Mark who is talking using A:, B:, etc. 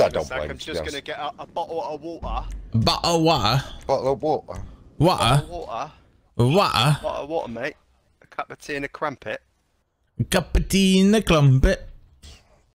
A: I don't blame
B: I'm just gonna get a, a bottle of water.
C: Bottle of water.
A: Bottle of water.
C: Water.
B: Water.
C: Water.
B: Bottle of water, mate. A cup of tea and a crumpet.
C: A Cup of tea in a crumpet.